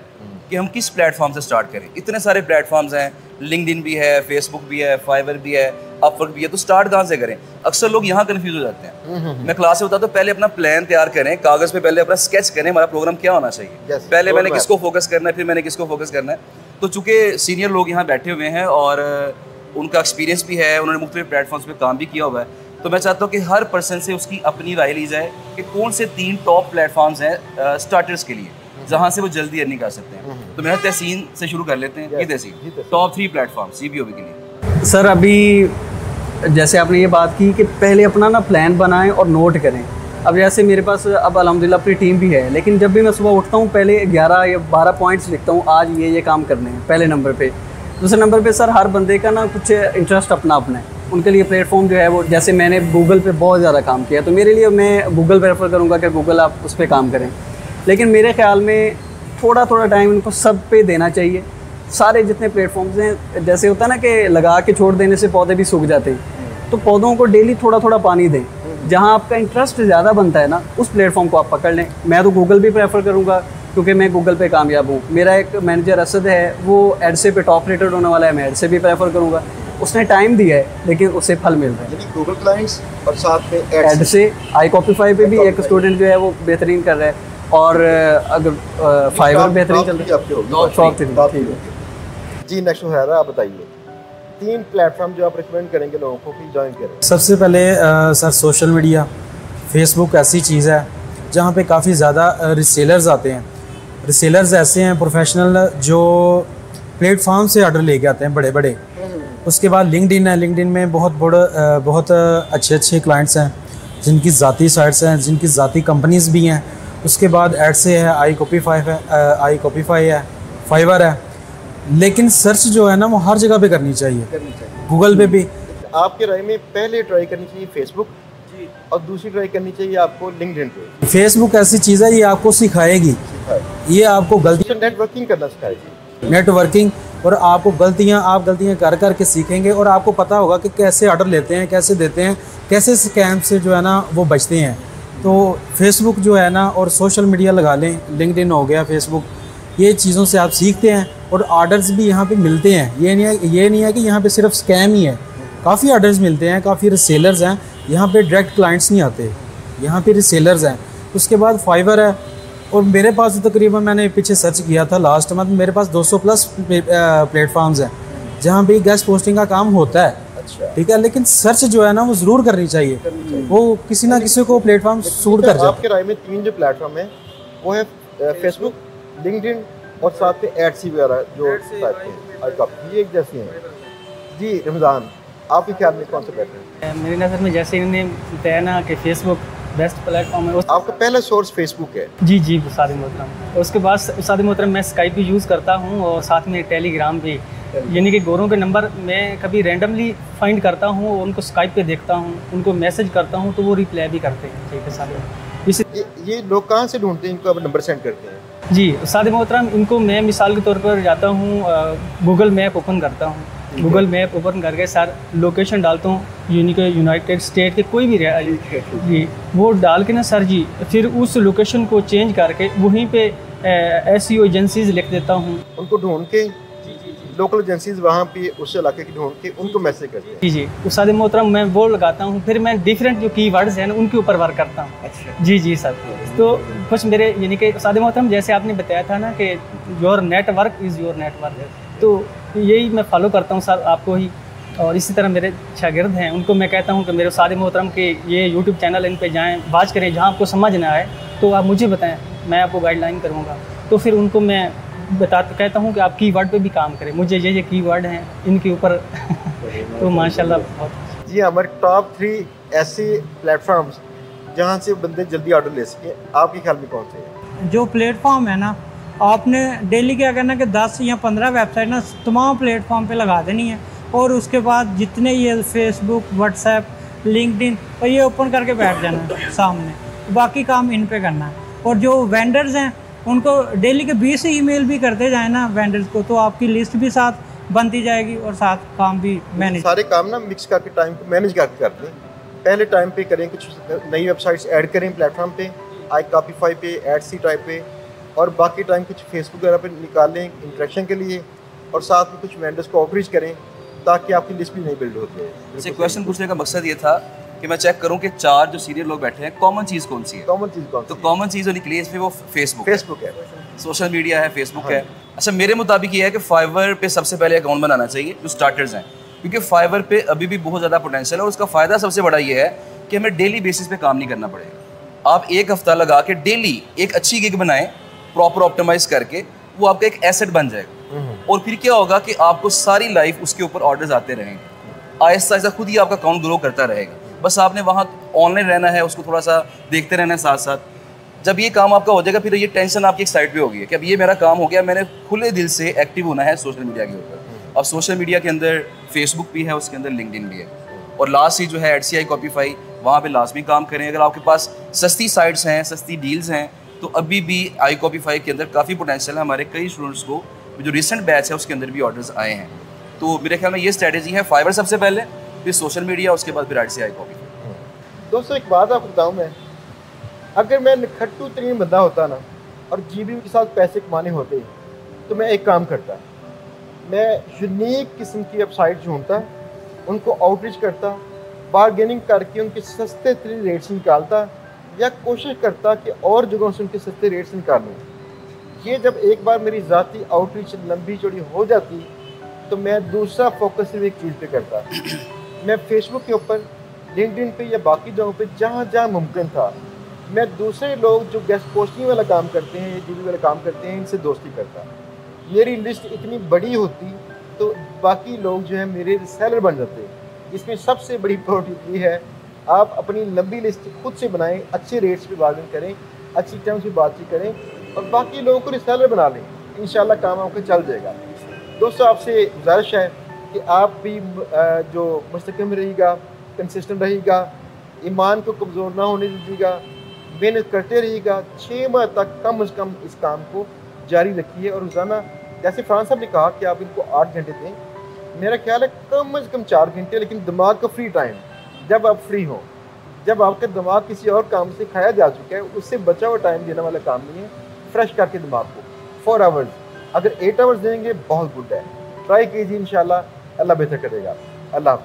कि हम किस प्लेटफॉर्म से स्टार्ट करें? इतने सारे प्लेटफॉर्म्स हैं लिंकड भी है फेसबुक भी है फाइवर भी है अपवर्क भी है तो स्टार्ट कहाँ से करें? अक्सर लोग यहाँ कन्फ्यूज़ हो जाते हैं। मैं क्लास में बताता हूँ पहले अपना प्लान तैयार करें कागज़ पे पहले अपना स्केच करें हमारा प्रोग्राम क्या होना चाहिए? Yes, पहले मैंने. किसको फोकस करना है फिर मैंने किसको फोकस करना है। तो चूँकि सीनियर लोग यहाँ बैठे हुए हैं और उनका एक्सपीरियंस भी है उन्होंने मुख्तलिफ़ प्लेटफॉर्म्स पे काम भी किया हुआ है तो मैं चाहता हूँ कि हर पर्सन से उसकी अपनी राय ली जाए कि कौन से तीन टॉप प्लेटफॉर्म्स हैं स्टार्टर्स के लिए। जहाँ से वो जल्दी अर्निंग कर सकते हैं। तो मेरा तहसीन से शुरू कर लेते हैं। ये Tahseen. Tahseen. Top three platform सी के लिए। सर अभी जैसे आपने ये बात की कि पहले अपना ना प्लान बनाएँ और नोट करें। अब जैसे मेरे पास अब अलहमदिल्ला अपनी टीम भी है लेकिन जब भी मैं सुबह उठता हूँ पहले 11 या 12 पॉइंट्स लिखता हूँ आज ये ये काम करने हैं पहले नंबर पे। दूसरे नंबर पे सर हर बंदे का ना कुछ इंटरेस्ट अपना अपना है। उनके लिए प्लेटफॉर्म जो है वो जैसे मैंने गूगल पे बहुत ज़्यादा काम किया तो मेरे लिए मैं गूगल प्रेफर करूँगा कि गूगल आप उस पर काम करें। लेकिन मेरे ख्याल में थोड़ा थोड़ा टाइम उनको सब पे देना चाहिए। सारे जितने प्लेटफॉर्म्स हैं जैसे होता है ना कि लगा के छोड़ देने से पौधे भी सूख जाते हैं। तो पौधों को डेली थोड़ा थोड़ा पानी दें। जहाँ आपका इंटरेस्ट ज़्यादा बनता है ना उस प्लेटफॉर्म को आप पकड़ लें। मैं तो गूगल भी प्रेफर करूँगा क्योंकि मैं गूगल पे कामयाब हूँ। मेरा एक मैनेजर असद है वो एडसे पे टॉप रेटेड होने वाला है मैं एडसे भी प्रेफर करूँगा। उसने टाइम दिया है लेकिन उससे फल मिल रहा है। गूगल क्लाइंट्स और साथ में एड से आई कॉपीफाई पे भी एक स्टूडेंट जो है वो बेहतरीन कर रहा है। और अगर फाइवर बेहतरीन चल रहा है ठीक है। जी नेक्स्ट है आप बताइए। तीन प्लेटफॉर्म जो आप रिकमेंड करेंगे लोगों को कि ज्वाइन करें। सबसे पहले सर सोशल मीडिया फेसबुक ऐसी चीज़ है जहाँ पे काफ़ी ज़्यादा रिसेलर्स आते हैं। रिसेलर्स ऐसे हैं प्रोफेशनल जो प्लेटफॉर्म से ऑर्डर लेके आते हैं बड़े बड़े उसके बाद लिंकड है लिंकड में बहुत बड़ा बहुत अच्छे अच्छे क्लाइंट्स हैं जिनकी ज़ाती साइट्स हैं जिनकी ज़ाती कंपनीज़ भी हैं। उसके बाद एड से है आई कॉपी फाइव है आई आई फाइव है फाइवर है। लेकिन सर्च जो है ना वो हर जगह पे करनी चाहिए। गूगल पे भी। आपके राय में पहले ट्राई करनी चाहिए फेसबुक और दूसरी ट्राई करनी चाहिए आपको लिंक्डइन पे? फेसबुक ऐसी चीज़ है ये आपको सिखाएगी। ये आपको गलती नेटवर्किंग करना सिखाएगी। नेटवर्किंग और आपको गलतियाँ आप गलतियाँ कर कर के सीखेंगे और आपको पता होगा कि कैसे ऑर्डर लेते हैं कैसे देते हैं कैसे स्कैम से जो है ना वो बचते हैं। तो फेसबुक जो है ना, और सोशल मीडिया लगा लें लिंकड हो गया फेसबुक ये चीज़ों से आप सीखते हैं और आर्डर्स भी यहाँ पे मिलते हैं। ये नहीं है, ये नहीं है कि यहाँ पे सिर्फ़ स्कैम ही है। काफ़ी ऑर्डर्स मिलते हैं, काफ़ी रिसेलर्स हैं, यहाँ पे डायरेक्ट क्लाइंट्स नहीं आते। यहाँ पे रिसेलर्स हैं। उसके बाद फाइवर है, और मेरे पास तो तकरीबन मैंने पीछे सर्च किया था लास्ट मंथ मेरे पास 200 प्लस प्लेटफॉर्म्स हैं, जहाँ पे गेस्ट पोस्टिंग का काम होता है। अच्छा। ठीक है लेकिन सर्च जो है ना वो ज़रूर करनी चाहिए। वो किसी ना किसी को प्लेटफॉर्म सूट कर आपके राय में तीन जो प्लेटफॉर्म है वो है फेसबुक लिंकड और साथ में एडसी वगैरह जो के ये एक जैसी हैं। जी रमज़ान आपके ख्याल में कौन सा बेटर है? मेरी नज़र में जैसे इन्होंने बताया ना कि फेसबुक बेस्ट प्लेटफॉर्म है। आपका पहला सोर्स फेसबुक है। जी जी उस्ताद मोहतरम। उसके बाद उस्ताद मोहतरम मैं स्काइप भी यूज़ करता हूँ और साथ में टेलीग्राम भी। यानी कि गोरों के नंबर मैं कभी रेंडमली फाइंड करता हूँ और उनको स्काइप पे देखता हूँ उनको मैसेज करता हूँ तो वो रिप्लाई भी करते हैं। ठीक है साहब इस ये, ये लोग कहाँ से ढूंढते हैं? इनको आप नंबर सेंड करते हैं। जी उस्ताद मोहतरम इनको मैं मिसाल के तौर पर जाता हूँ गूगल मैप ओपन करता हूँ। गूगल मैप ओपन करके सर लोकेशन डालता हूँ यानी कि यूनाइटेड स्टेट के कोई भी रह- जी वो डाल के ना सर जी फिर उस लोकेशन को चेंज करके वहीं पे एस सी एजेंसीज लिख देता हूँ। उनको ढूंढ के लोकल एजेंसीज वहाँ पे उस इलाके की ढूंढ के उनको मैसेज करते हैं। जी जी। उस्ताद मोहतरम मैं वो लगाता हूँ फिर मैं डिफरेंट जो की वर्ड्स हैं उनके ऊपर वर्क करता हूँ। अच्छा। जी जी सर तो कुछ मेरे यानी कि उस्ताद मोहतरम जैसे आपने बताया था ना कि your network is your network तो यही मैं फॉलो करता हूँ सर आपको ही। और इसी तरह मेरे शागिर्द हैं उनको मैं कहता हूँ कि मेरे सारे मोहतरम के ये यूट्यूब चैनल इन पर जाएँ बात करें। जहाँ आपको समझ ना आए तो आप मुझे बताएँ मैं आपको गाइडलाइन करूँगा। तो फिर उनको मैं बता कहता हूँ कि आप की वर्ड पर भी काम करें। मुझे ये ये की वर्ड हैं इनके ऊपर। <laughs> तो माशाल्लाह बहुत जी हाँ, हमारे टॉप थ्री ऐसे प्लेटफॉर्म्स जहाँ से बंदे जल्दी ऑर्डर ले सकें। आपके ख्याल में कौन से जो प्लेटफॉर्म है ना आपने डेली क्या करना कि 10 या 15 वेबसाइट ना तमाम प्लेटफॉर्म पे लगा देनी है और उसके बाद जितने ये फेसबुक व्हाट्सएप लिंकडिन और ये ओपन करके बैठ जाना है सामने। बाकी काम इन पे करना है। और जो वेंडर्स हैं उनको डेली के 20 ईमेल भी करते जाए ना वेंडर्स को तो आपकी लिस्ट भी साथ बनती जाएगी और साथ काम भी मैनेज सारे काम ना मिक्स करके टाइम को मैनेज करके करते हैं। पहले टाइम पे करें कुछ नई वेबसाइट्स ऐड करें प्लेटफॉर्म पे आई कापीफाई पे एड सी टाइप पे और बाकी टाइम कुछ फेसबुक वगैरह पर निकालें इंट्रैक्शन के लिए और साथ में कुछ वेंडर्स को ऑफरेज करें ताकि आपकी लिस्ट भी नहीं बिल्ड होती है। क्वेश्चन पूछने का मकसद ये था कि मैं चेक करूँ कि चार जो सीनियर लोग बैठे हैं कॉमन चीज़ कौन सी है? कॉमन चीज़ कौन तो कॉमन चीज़ जो निकली है इसमें वो फेसबुक फेसबुक है। सोशल मीडिया है फेसबुक है। अच्छा मेरे मुताबिक ये है कि फाइवर पे सबसे पहले अकाउंट बनाना चाहिए जो स्टार्टर्स हैं। क्योंकि फाइवर पे अभी भी बहुत ज़्यादा पोटेंशियल है और उसका फ़ायदा सबसे बड़ा ये है कि हमें डेली बेसिस पे काम नहीं करना पड़ेगा। आप एक हफ़्ता लगा के डेली एक अच्छी गिग बनाएँ प्रॉपर ऑप्टिमाइज करके वो आपका एक एसेट बन जाएगा। और फिर क्या होगा कि आपको सारी लाइफ उसके ऊपर ऑर्डर्स आते रहेंगे। आहिस्ता आहिस्ता खुद ही आपका अकाउंट ग्रो करता रहेगा। बस आपने वहाँ ऑनलाइन रहना है उसको थोड़ा सा देखते रहना है साथ साथ जब ये काम आपका हो जाएगा फिर ये टेंशन आपकी एक साइड पे होगी कि अब ये मेरा काम हो गया मैंने खुले दिल से एक्टिव होना है सोशल मीडिया के ऊपर। अब सोशल मीडिया के अंदर फेसबुक भी है उसके अंदर लिंकडिन भी है। और लास्ट ही जो है एड सी आई कॉपीफाई वहाँ पे लाजमी काम करें। अगर आपके पास सस्ती साइट्स हैं सस्ती डील्स हैं तो अभी भी आई कॉपी फाइव के अंदर काफ़ी पोटेंशियल है हमारे कई स्टूडेंट्स को जो रिसेंट बैच है, उसके अंदर भी ऑर्डर्स आए हैं। तो मेरे ख्याल में ये स्ट्रैटेजी है फाइबर सबसे पहले, फिर सोशल मीडिया उसके बाद फिर सी आई कॉपी दोस्तों, एक बात आपको बताऊँ मैं। अगर मैं खट्टू तरीन बंदा होता ना, और जी के साथ पैसे कमाने होते तो मैं एक काम करता। मैं यूनिक किस्म की वेबसाइट ढूंढता, उनको आउटरीच करता बारगेनिंग करके उनके सस्ते तरीन रेट्स निकालता या कोशिश करता कि और जगहों से उनके सस्ते रेट्स निकालूँ। ये जब एक बार मेरी ज़ाती आउटरीच लंबी चौड़ी हो जाती तो मैं दूसरा फोकस सिर्फ़ एक चीज़ पे करता। मैं फेसबुक के ऊपर लिंकडिन पे या बाकी जगहों पे जहाँ जहाँ मुमकिन था, मैं दूसरे लोग जो गेस्ट पोस्टिंग वाला काम करते हैं या जी वाला काम करते हैं, इनसे दोस्ती करता। मेरी लिस्ट इतनी बड़ी होती तो बाकी लोग जो है मेरे सेलर बन जाते। इसमें सबसे बड़ी <laughs> प्रॉफिट ये है आप अपनी लंबी लिस्ट खुद से बनाएँ, अच्छे रेट्स पे बार्गेन करें, अच्छी टर्म्स पे बातचीत करें और बाकी लोगों को रिसेलर बना लें। इन काम आपका चल जाएगा। दोस्तों, आपसे गुजारिश है कि आप भी जो मुस्तकम रहेगा कंसिस्टेंट रहेगा ईमान को कमज़ोर ना होने दीजिएगा, मेहनत करते रहिएगा छः माह तक कम अज़ कम इस काम को जारी रखिए। और रोज़ाना, जैसे फ्रांस साहब ने कहा कि आप इनको आठ घंटे दें, मेरा ख्याल है कम अज़ कम चार घंटे, लेकिन दिमाग का फ्री टाइम जब आप फ्री हो, जब आपका दिमाग किसी और काम से खाया जा चुका है, उससे बचा हुआ टाइम देने वाला काम नहीं है। फ्रेश करके दिमाग को। फोर आवर्स अगर एट आवर्स देंगे, बहुत गुड है। ट्राई कीजिए इन अल्लाह बेहतर करेगा। अल्लाह